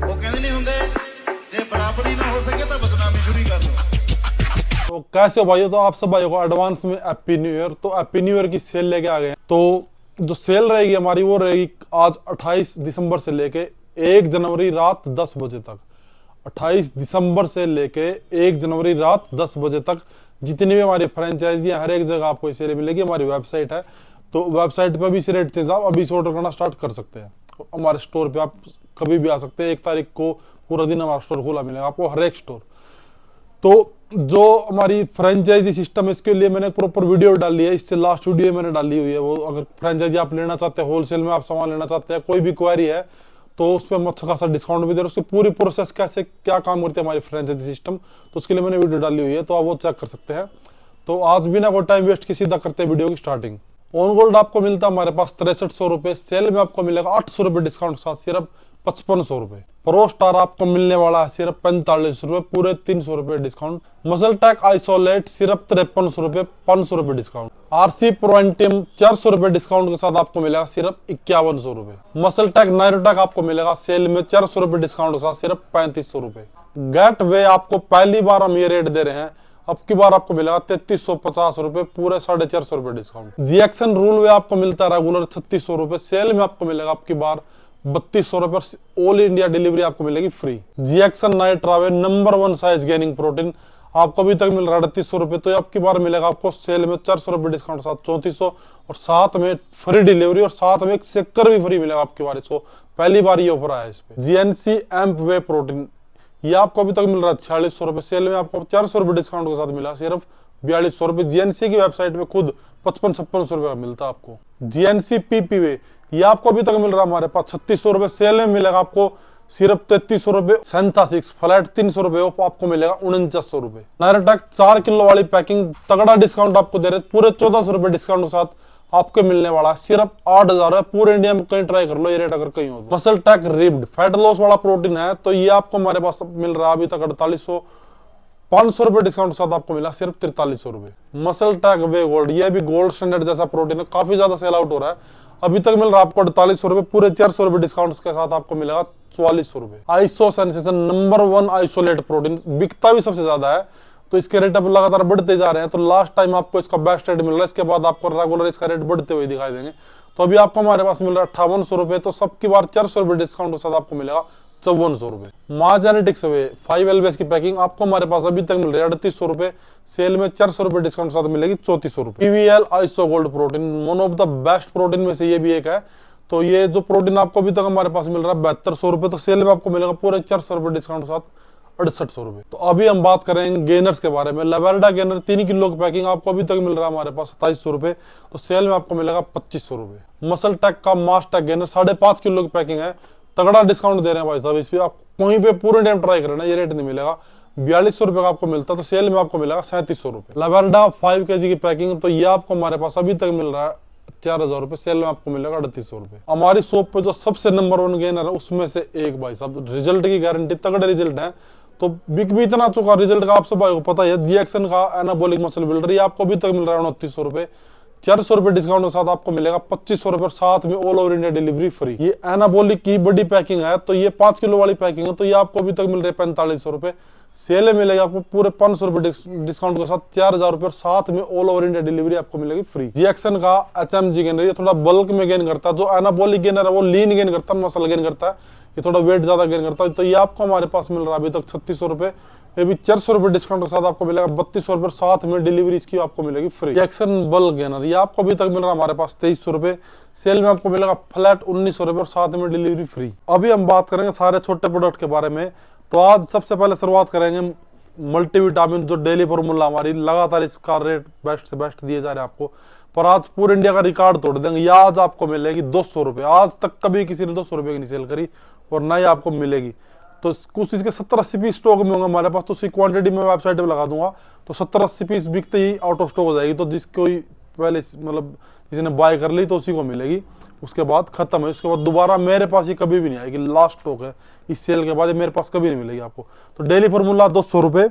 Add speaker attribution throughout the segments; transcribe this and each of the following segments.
Speaker 1: ਉਹ ਕਹਿੰਦੇ ਨਹੀਂ ਹੁੰਦੇ ਜੇ ਬਰਾਬਰੀ ਨਾ ਹੋ ਸਕੇ ਤਾਂ ਬਦਨਾਮੀ ਸ਼ੁਰੂ ਕਰ ਲਓ
Speaker 2: तो कैसे हो भाइयों तो आप सब भाइयों को एडवांस में हैप्पी न्यू ईयर तो हैप्पी न्यू ईयर की सेल लेके आ गए हैं। तो जो सेल रहेगी हमारी वो रहेगी आज 28 दिसंबर से लेके 1 जनवरी रात 10 बजे तक 28 दिसंबर से लेके 1 जनवरी रात 10 बजे तक जितनी भी हमारी फ्रेंचाइजी हर एक जगह आपको सेल मिलेगी हमारी वेबसाइट है तो वेबसाइट पर भी इसी रेट से आप अभी से ऑर्डर करना स्टार्ट कर सकते हैं हमारे स्टोर पे आप कभी भी आ सकते हैं। एक तारीख को पूरा दिन हमारा स्टोर खुला मिलेगा आपको, हर एक स्टोर। तो जो हमारी फ्रेंचाइजी सिस्टम है, इसके लिए मैंने प्रॉपर वीडियो डाली है। इससे लास्ट वीडियो मैंने डाली हुई है। वो अगर फ्रेंचाइजी आप लेना चाहते हैं होलसेल में आप सामान लेना चाहते हैं, कोई भी क्वारी है तो उस पर अच्छा खासा डिस्काउंट भी दे रहे उसकी पूरी प्रोसेस कैसे, क्या काम करती है हमारी फ्रेंचाइजी सिस्टम तो उसके लिए मैंने वीडियो डाली हुई है तो आप वो चेक कर सकते हैं। तो आज बिना कोई टाइम वेस्ट के सीधा करते हैं वीडियो की स्टार्टिंग ऑन गोल्ड आपको मिलता है, हमारे पास तिरसठ सौ रुपए सेल में आपको मिलेगा आठ सौ रुपए डिस्काउंट के साथ, सिर्फ़ पचपन सौ रुपए। प्रो स्टार आपको मिलने वाला है, सिर्फ़ पैंतालीस रुपए, पूरे तीन सौ रुपए डिस्काउंट मसल टैक आइसोलेट सिर्फ़ तिरपन सौ रुपए, पाँच सौ रुपए डिस्काउंट आरसी प्रोएंटियम चार सौ रुपए डिस्काउंट के साथ आपको मिलेगा, सिर्फ़ इक्यावन सौ रुपए। मसल टैक नायरोटैक आपको मिलेगा सेल में चार सौ रुपए डिस्काउंट के साथ, सिर्फ़ पैंतीस सौ रुपए। गेट वे आपको पहली बार हम ये रेट दे रहे हैं अब की बार आपको मिलेगा तैतीस सौ पचास रुपए, पूरे साढ़े चार सौ रुपए डिस्काउंट जीएक्सन रूल वे आपको मिलता है रेगुलर छत्तीस सौ रुपए सेल में आपको मिलेगा आपकी बार बत्तीस सौ रुपए ऑल इंडिया डिलीवरी आपको मिलेगी फ्री जीएक्सन नाइट ट्रावे number one size gaining protein आपको अभी तक मिल रहा है अड़तीस सौ रुपए तो आपकी बार मिलेगा आपको सेल में चार सौ रुपए डिस्काउंट साथ चौंतीस सौ और साथ में फ्री डिलीवरी और साथ में एक चक्कर भी फ्री मिलेगा आपकी बार इसको। पहली बार ये ऑफ़र आया इस जीएनसी एम्प वे प्रोटीन ये आपको अभी तक मिल रहा है छियालीस सौ रुपए सेल में, आपको चार सौ रुपए डिस्काउंट के साथ मिला सिर्फ़ बयालीस सौ रुपए। जीएनसी की वेबसाइट पे खुद पचपन छप्पन सौ रुपए का मिलता आपको। जीएनसी पीपीवे ये आपको अभी तक मिल रहा है हमारे पास छत्तीस सौ रुपए सेल में मिलेगा आपको सिर्फ़ तैतीस सौ रुपए। सेंथा सिक्स फ्लैट तीन सौ रुपए आपको मिलेगा उनचास सौ रुपए। नायराटेक चार किलो वाली पैकिंग तगड़ा डिस्काउंट आपको दे रहे पूरे चौदह सौ रुपए डिस्काउंट के साथ आपको मिलने वाला सिर्फ़ आठ हज़ार है, पूरे इंडिया में कहीं ट्राई कर लो, ये रेट अगर कहीं हो muscle tech ripped fat loss वाला प्रोटीन है तो ये आपको हमारे पास मिल रहा है अभी तक अड़तालीस। सौ पाँच सौ रुपए डिस्काउंट के साथ आपको मिला, सिर्फ़ तिरतालीस सौ रुपए। मसल टैग वे गोल्ड ये भी गोल्ड स्टैंडर्ड जैसा प्रोटीन है, काफ़ी ज़्यादा सेल आउट हो रहा है। अभी तक मिल रहा है आपको अड़तालीस सौ रुपए, पूरे चार सौ रुपए डिस्काउंट के साथ आपको मिलेगा चौवालीस सौ रुपए। Iso sensation number one isolate protein बिकता भी सबसे ज़्यादा है। तो इसके रेट अब लगातार बढ़ते जा रहे हैं। तो लास्ट टाइम आपको इसका बेस्ट रेट मिल रहा है, इसके बाद आपको रेगुलर इसका रेट बढ़ते हुए दिखाई देंगे। तो अभी आपको हमारे पास मिल रहा है अट्ठावन सौ रुपए तो सबकी बार चार सौ रुपए डिस्काउंट के साथ आपको मिलेगा चौवन सौ रुपए माँ जेनेटिक्स वे फाइव एलबीएस की पैकिंग आपको हमारे पास अभी तक मिल रही है, अड़तीस सौ रुपए। सेल में चार सौ रुपए डिस्काउंट के साथ मिलेगी, चौतीस सौ रुपए PVL iso gold protein one of the best protein में से ये भी एक है। तो ये जो प्रोटीन आपको अभी तक हमारे पास मिल रहा है बहत्तर सौ रुपए तो सेल में आपको मिलेगा पूरे चार सौ रुपए डिस्काउंट के साथ। अड़सठ सौ रुपए। तो अभी हम बात करेंगे गेनर्स के बारे में। लेवेल्डा गेनर तीन किलो की पैकिंग आपको अभी तक मिल रहा है हमारे पास सताइस सौ रुपए। तो सेल में आपको मिलेगा पच्चीस सौ रुपए। मसल टैक का मास टैक गेनर साढ़े पाँच किलो की पैकिंग है। तगड़ा डिस्काउंट दे रहे हैं भाई साहब। इस पे आप कहीं पे पूरे टाइम ट्राई करना ये रेट नहीं मिलेगा। बयालीस सौ रुपए का आपको मिलता तो सेल में आपको मिलेगा सैंतीस सौ रुपए। लेवेल्डा फाइव के की पैकिंग तो ये आपको हमारे पास अभी तक मिल रहा है चार हज़ार रुपए। सेल में आपको मिलेगा अड़तीस सौ रुपए। हमारी शॉप पे जो सबसे नंबर वन गेनर है, उसमें से एक भाई साहब। रिज़ल्ट की गारंटी तगड़े रिज़ल्ट है। तो बिक भी इतना चुका रिज़ल्ट का आप सब भाई को पता है जीएक्सन का एनाबोलिक मसल बिल्डर ये आपको अभी तक मिल रहा है उनतीस सौ रुपए। चार सौ रुपए डिस्काउंट के साथ आपको मिलेगा, पच्चीस सौ रुपए साथ में all over India delivery free ये एनाबोलिक की बड़ी पैकिंग है तो ये पाँच किलो वाली पैकिंग है तो ये आपको अभी तक मिल रही है पैंतालीस सौ रुपए। सेल मिलेगा आपको पूरे पाँच सौ रुपए डिस्काउंट के साथ चार हज़ार रुपए साथ में ऑल ओवर इंडिया डिलीवरी आपको मिलेगी free G जीएक्सन X H M G gainer थोड़ा बल्क में गेन करता है, जो एनाबोलिक गेनर है, वो लीन गेन करता है मसल गेन करता है। ये थोड़ा वेट ज़्यादा गेन करता है तो ये आपको हमारे पास मिल रहा है अभी तक छत्तीस सौ ये भी चार सौ रुपए डिस्काउंट के साथ आपको मिलेगा, बत्तीस सौ रुपए साथ में डिलीवरी इसकी आपको मिलेगी फ्री एक्शन बल गेनर ये आपको अभी तक मिल रहा है हमारे पास तेईस सौ रुपए। सेल में आपको मिलेगा फ्लैट उन्नीस सौ रुपए और साथ में डिलीवरी फ्री अभी हम बात करेंगे सारे छोटे प्रोडक्ट के बारे में। तो आज सबसे पहले शुरुआत करेंगे मल्टीविटामिन जो डेली फॉर्मूला हमारी लगातार इसका रेट बेस्ट से बेस्ट दिए जा रहे हैं आपको। पर आज पूरे इंडिया का रिकॉर्ड तोड़ देंगे। आज आपको मिलेगी दो सौ रुपए। आज तक कभी किसी ने दो सौ रुपए की नहीं सेल करी। और ना ही आपको मिलेगी। तो कुछ इसके सत्तर अस्सी पीस स्टॉक में होंगे हमारे पास तो उसकी क्वांटिटी मैं वेबसाइट पर लगा दूँगा। तो सत्तर अस्सी पीस बिकते ही आउट ऑफ़ स्टॉक हो जाएगी। तो जिस कोई पहले मतलब किसी ने बाय कर ली तो उसी को मिलेगी। उसके बाद खत्म है। उसके बाद दोबारा मेरे पास ही कभी भी नहीं आएगी। लास्ट स्टॉक है। इस सेल के बाद ये मेरे पास कभी नहीं मिलेगी आपको। तो डेली फॉर्मूला दो सौ रुपये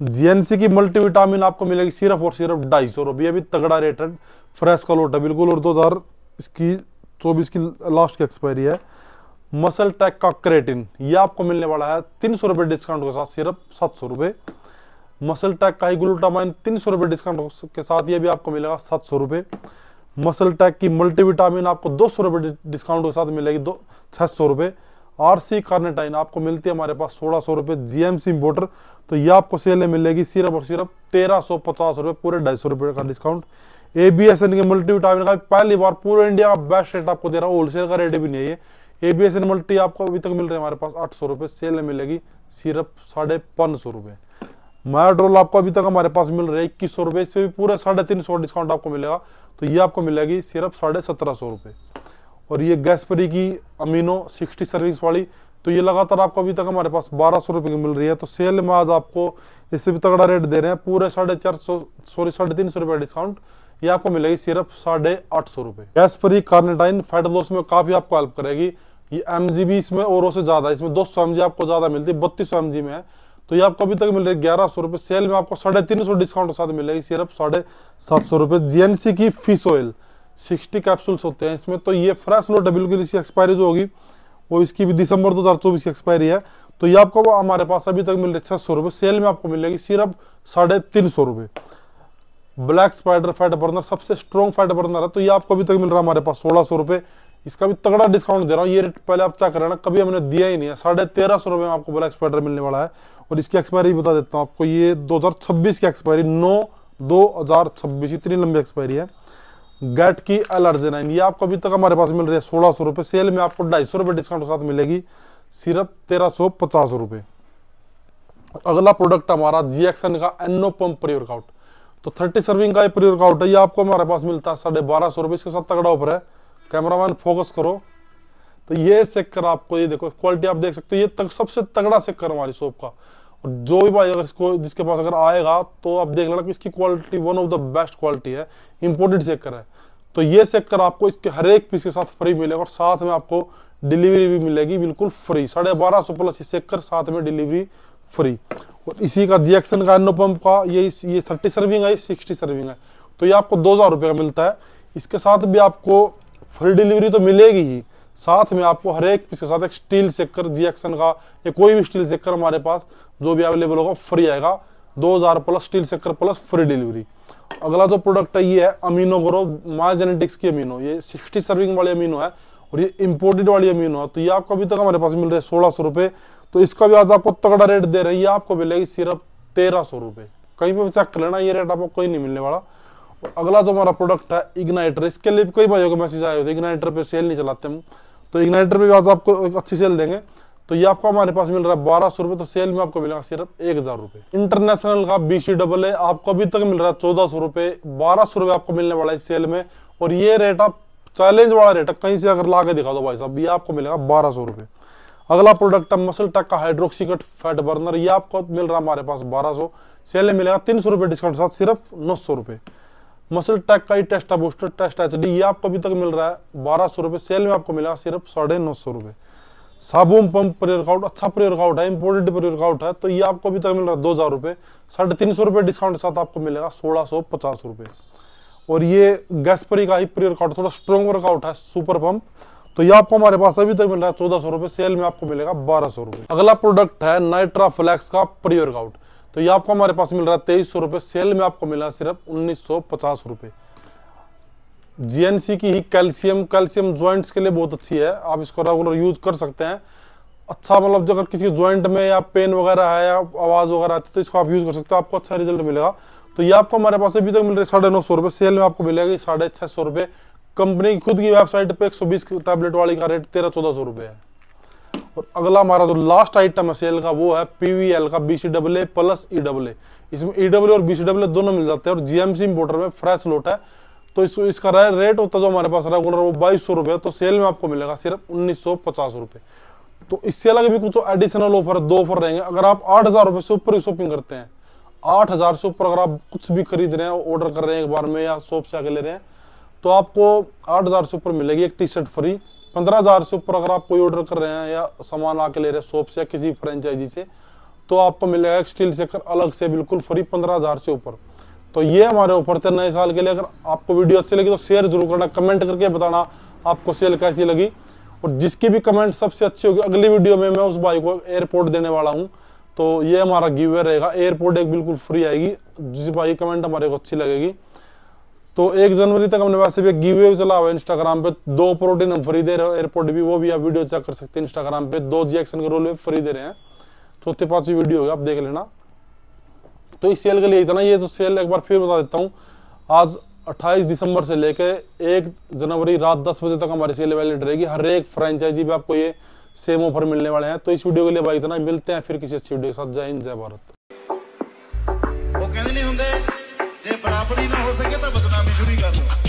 Speaker 2: जीएनसी की मल्टीविटामिन आपको मिलेगी सिर्फ़ और सिर्फ़ ढाई सौ रुपये अभी तगड़ा रेट है। फ्रेश का लोट है, बिल्कुल। और दो हज़ार इसकी चौबीस की लास्ट की एक्सपायरी है। मसल टैक का क्रेटिन ये आपको मिलने वाला है तीन सौ रुपए डिस्काउंट के साथ, सिर्फ़ सात सौ रुपए। मसल टैक का ही ग्लूटामाइन तीन सौ रुपए डिस्काउंट के साथ ये भी आपको मिलेगा सात सौ रुपए। मसल टैक की मल्टीविटामिन आपको दो सौ रुपए डिस्काउंट के साथ मिलेगी दो छह सौ रुपए। आर सी कार्नेटाइन आपको मिलती है हमारे पास सोलह सौ रुपए। जीएमसी इम्पोर्टर तो ये आपको सेल मिलेगी सिर्फ़ और सिर्फ़ तेरह सौ पचास रुपए, पूरे ढाई सौ रुपए का डिस्काउंट एबीएसएन के मल्टीविटामिन का पहली बार पूरे इंडिया का बेस्ट रेट आपको दे रहा हूँ होलसेल का रेट भी नहीं है एबीएसएन मल्टी आपको अभी तक मिल रहा है हमारे पास आठ सौ रुपए सेल में मिलेगी, सिर्फ़ साढ़े पाँच सौ रुपए। मायाड्रोल आपको अभी तक हमारे पास मिल रहा है इक्कीस सौ रुपए इस पे भी पूरा साढ़े तीन सौ डिस्काउंट आपको मिलेगा तो ये आपको मिलेगी सिर्फ़ साढ़े सत्रह सौ रुपए। और ये गैसपरी की अमीनो सिक्सटी सर्विंग्स वाली तो ये लगातार आपको अभी तक हमारे पास बारह सौ रुपए की मिल रही है तो सेल में आज आपको इससे भी तगड़ा रेट दे रहे हैं, पूरे साढ़े चार सौ सॉरी साढ़े तीन सौ रुपए डिस्काउंट ये आपको मिलेगी सिर्फ़ साढ़े आठ सौ रुपए। गैसपरी कार्नेटाइन फैट लॉस में काफ़ी आपको हेल्प करेगी ये एम इसमें और से ज़्यादा, इसमें दो सौ आपको ज़्यादा मिलती है, बत्तीस सौ में है। तो ये आपको अभी तक मिल रही है ग्यारह सौ रुपए सेल में आपको साढ़े तीन सौ डिस्काउंट के साथ मिलेगी, सिर्फ़ साढ़े सात सौ रुपए जीएनसी की फ़िश ऑयल सिक्सटी कैप्सूल्स होते हैं इसमें। तो ये फ्रेश लोट बिल्कुल इसकी एक्सपायरी जो होगी, वो इसकी भी दिसंबर 2024 की एक्सपायरी है। तो ये आपको हमारे पास अभी तक मिल रही है छह सौ रुपए सेल में आपको मिलेगी सिर्फ़ साढ़े तीन सौ रुपए ब्लैक स्पाइडर फैट बर्नर सबसे स्ट्रॉन्ग फैट बर्नर है। तो ये आपको अभी तक मिल रहा है हमारे पास सोलह सौ रुपए इसका भी तगड़ा डिस्काउंट दे रहा हूँ। ये रेट पहले आप चेक करना, कभी हमने दिया ही नहीं है। साढ़े तेरह सौ रुपए में आपको ब्लैक स्पाइडर मिलने वाला है। और इसकी एक्सपायरी बता देता हूँ आपको, ये 2026 की एक्सपायरी नौ दो हज़ार छब्बीस, इतनी लंबी एक्सपायरी है। गेट की एलर्जेनाइन ये आपको अभी तक हमारे पास मिल रही है सोलह सौ रुपए। सेल में आपको ढाई सौ रुपए डिस्काउंट के साथ मिलेगी। सिर्फ़ तेरह सौ पचास रुपए। अगला प्रोडक्ट हमारा जीएक्सन X N pump pre workout तो थर्टी सर्विंग का प्री वर्कआउट है। ये आपको हमारे पास मिलता है साढ़े बारह सौ रुपए। इसके साथ तगड़ा ऑफ़र है। कैमरामैन फोकस करो तो ये सेक्कर आपको, ये देखो क्वालिटी आप देख सकते हो, ये तक सबसे तगड़ा सेक्कर हमारी शॉप का। और जो भी भाई अगर इसको, जिसके पास अगर आएगा तो आप देख लेना कि इसकी quality one of the best quality है इंपोर्टेड सेक्कर है। तो ये सेक्कर आपको इसके हर एक पीस के साथ फ्री मिलेगा, और साथ में आपको डिलीवरी भी मिलेगी बिल्कुल फ्री साढ़े बारह सौ प्लस सेक्कर साथ में डिलीवरी फ्री और इसी का जीएक्सन का एनो पंप का, ये ये थर्टी सर्विंग है सिक्सटी सर्विंग है। तो ये आपको दो हज़ार रुपये का मिलता है। इसके साथ भी आपको फ्री डिलीवरी तो मिलेगी ही। साथ में आपको हर एक पीस के साथ एक स्टील सेक्कर जीएक्सन का, या कोई भी स्टील सेक्कर हमारे पास, जो भी अवेलेबल होगा फ्री आएगा। 2000 plus steel shaker plus free delivery अगला जो प्रोडक्ट है, ये है अमीनो ग्रो माई जेनेटिक्स की अमीनो ये 60 सर्विंग वाली अमीनो है, और ये इम्पोर्टेड वाली अमीनो है। तो ये आपको अभी तक हमारे पास मिल रही है सोलह सौ रुपए। तो इसका भी आज आपको तगड़ा रेट दे रही है। आपको मिलेगी सिर्फ़ तेरह सौ रुपए। कहीं पर चेक कर लेना, ये रेट आपको कोई नहीं मिलने वाला। और अगला जो हमारा प्रोडक्ट है इग्नाइटर इसके लिए कई भाइयों का मैसेज आए होते इग्नाइटर पे सेल नहीं चलाते हम। तो इग्नाइटर पे भी आज आपको एक अच्छी सेल देंगे। तो ये आपको हमारे पास मिल रहा है बारह सौ रुपए तो सेल में आपको मिलेगा सिर्फ़ एक हज़ार रुपए। इंटरनेशनल का बीसी डबल है आपको अभी तक मिल रहा है चौदह सौ रुपए। बारह सौ रुपए आपको मिलने वाला है इस सेल में। और ये रेट आप चैलेंज वाला रेट है, कहीं से अगर ला के दिखा दो भाई साहब, ये आपको मिलेगा बारह सौ रुपए। अगला प्रोडक्ट है मसल टैक का हाइड्रोक्सीकट फैट बर्नर ये आपको मिल रहा है हमारे पास बारह सौ। सेल में मिलेगा तीन सौ रुपए डिस्काउंट साथ, सिर्फ़ नौ सौ रुपए। मसल टैक का ही टेस्ट है बूस्टर टेस्ट एच ये आपको अभी तक मिल रहा है, बारह सौ रुपए सेल में आपको मिलेगा सिर्फ़ साढ़े नौ सौ रुपए। साबुन पंप प्री वर्कआउट अच्छा प्री वर्कआउट है इंपोर्टेड प्री वर्कआउट है तो ये आपको अभी तक मिल रहा है दो हज़ार रुपए। साढ़े तीन सौ रुपए डिस्काउंट के साथ आपको मिलेगा, सोलह सौ पचास रुपए। और ये गैसपरी का ही प्री वर्कआउट थोड़ा स्ट्रॉन्ग वर्कआउट है सुपर पंप तो ये आपको हमारे पास अभी तक मिल रहा है, चौदह सौ रुपए सेल में आपको मिलेगा, बारह सौ रुपए। अगला प्रोडक्ट है नाइट्रा फ्लैक्स का प्री वर्कआउट तो ये आपको हमारे पास मिल रहा है तेईस सौ रुपए। सेल में आपको मिला सिर्फ़ उन्नीस सौ पचास रुपए। जीएनसी की ही कैल्शियम कैल्शियम ज्वाइंट्स के लिए बहुत अच्छी है। आप इसको रेगुलर यूज़ कर सकते हैं। अच्छा मतलब जब किसी ज्वाइंट में या पेन वगैरह है या आवाज़ वगैरह आती है तो इसको आप यूज़ कर सकते हो। आपको अच्छा रिज़ल्ट मिलेगा। तो ये आपको हमारे पास अभी तक मिल रहा है साढ़े नौ सौ रुपये सेल में आपको मिलेगा साढ़े छह सौ रुपए। कंपनी की खुद की वेबसाइट पे एक सौ बीस टैबलेट वाली का रेट तेरह चौदह सौ रुपए है। और अगला हमारा जो लास्ट आइटम है सेल का वो है पीवीएल का B C double A plus E double A इसमें ई डब्ल्यू और बी सी डबल ए दोनों मिल जाते हैं और जीएमसी इम्पोर्टर में फ्रेश लोट है। तो इस, इसका रेट होता है जो हमारे पास रेगुलर वो बाईस सौ रुपए तो सेल में आपको मिलेगा सिर्फ़ उन्नीस सौ पचास रुपए। तो इससे अलग भी कुछ एडिशनल ऑफ़र दो ऑफ़र रहेंगे। अगर आप आठ हज़ार रुपए से ऊपर शॉपिंग करते हैं आठ हज़ार से ऊपर अगर आप कुछ भी खरीद रहे हैं ऑर्डर कर रहे हैं एक बार में या शॉप से आके ले रहे हैं तो आपको आठ हज़ार से ऊपर मिलेगी एक टी शर्ट फ्री पंद्रह हज़ार से ऊपर अगर आप कोई ऑर्डर कर रहे हैं या सामान आके ले रहे हैं शॉप से या किसी फ्रेंचाइजी से तो आपको मिलेगा स्टील सेकर अलग से, बिल्कुल फ्री पंद्रह हज़ार से ऊपर। तो ये हमारे ऑफ़र थे नए साल के लिए। अगर आपको वीडियो अच्छी लगी तो शेयर ज़रूर करना कमेंट करके बताना आपको सेल कैसी लगी। और जिसकी भी कमेंट सबसे अच्छी होगी, अगली वीडियो में मैं उस भाई को एयरपोर्ट देने वाला हूँ। तो ये हमारा गिवे रहेगा। एयरपोर्ट एक बिल्कुल फ्री आएगी। जिस भाई कमेंट हमारे को अच्छी लगेगी तो एक जनवरी तक हमने वैसे भी गिवे चला हुआ इंस्टाग्राम पे। दो प्रोटीन हम फ्री दे रहे हो एयरपोर्ट भी, वो भी आप वीडियो चेक कर सकते हैं इंस्टाग्राम पे। दो जी एक्शन के रोल में फ्री दे रहे हैं। चौथे, पांचवी वीडियो होगी, आप देख लेना। तो इस सेल के लिए इतना ये तो सेल एक बार फिर बता देता हूँ। आज 28 दिसंबर से लेके 1 जनवरी रात 10 बजे तक हमारी सेल वैलिड रहेगी। हर एक फ्रेंचाइजी पे आपको ये सेम ऑफ़र मिलने वाले हैं। तो इस वीडियो के लिए भाई इतना मिलते हैं फिर किसी अच्छी वीडियो के साथ। जय हिंद, जय भारत।
Speaker 1: अपनी ना हो सके तो बदनामी शुरू कर दो।